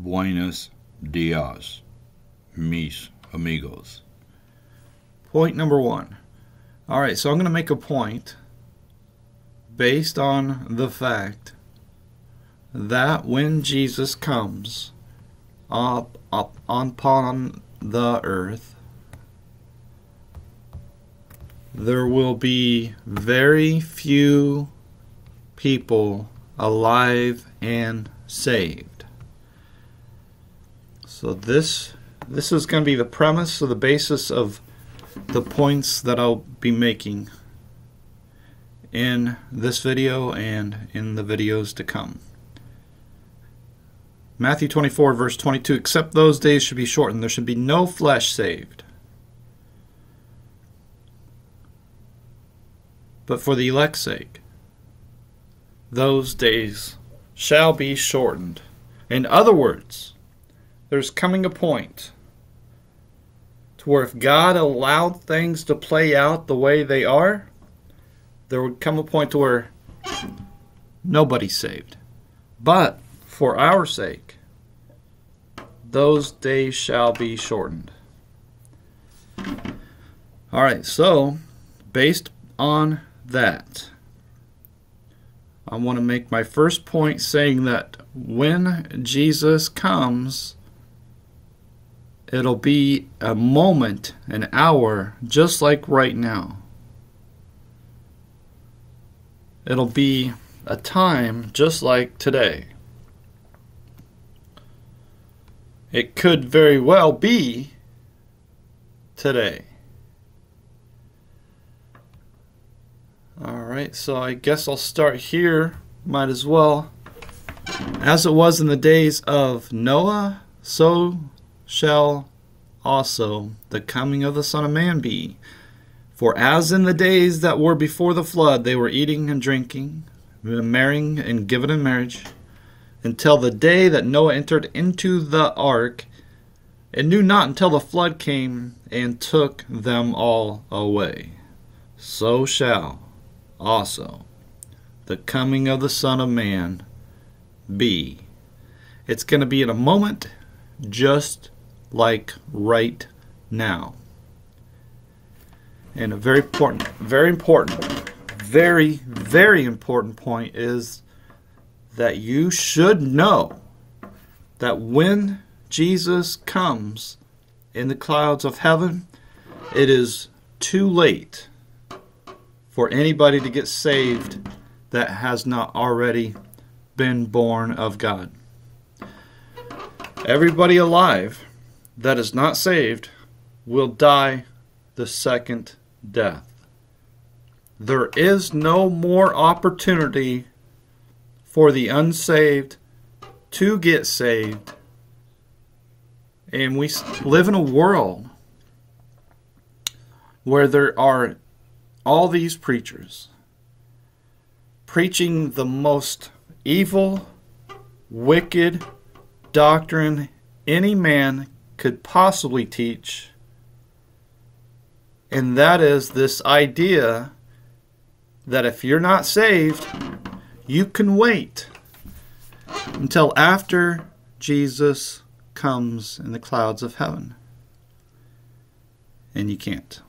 Buenos dias, mis amigos. Point number one. All right, so I'm going to make a point based on the fact that when Jesus comes up, up upon the earth, there will be very few people alive and saved. So this this is going to be the premise or the basis of the points that I'll be making in this video and in the videos to come. Matthew 24 verse 22 except those days should be shortened there should be no flesh saved but for the elect's sake those days shall be shortened in other words there's coming a point to where if God allowed things to play out the way they are, there would come a point to where nobody's saved. But for our sake, those days shall be shortened. All right, so based on that, I want to make my first point saying that when Jesus comes, it'll be a moment, an hour, just like right now. It'll be a time just like today. It could very well be today. Alright, so I guess I'll start here. Might as well. As it was in the days of Noah, so shall also the coming of the Son of Man be. For as in the days that were before the flood, they were eating and drinking, marrying and giving in marriage, until the day that Noah entered into the ark, and knew not until the flood came and took them all away. So shall also the coming of the Son of Man be. It's going to be in a moment, just like right now. And a very important, very important, very, very important point is that you should know that when Jesus comes in the clouds of heaven, it is too late for anybody to get saved that has not already been born of God. Everybody alive that is not saved will die the second death. There is no more opportunity for the unsaved to get saved. And we live in a world where there are all these preachers preaching the most evil, wicked doctrine any man could possibly teach, and that is this idea that if you're not saved, you can wait until after Jesus comes in the clouds of heaven. And you can't.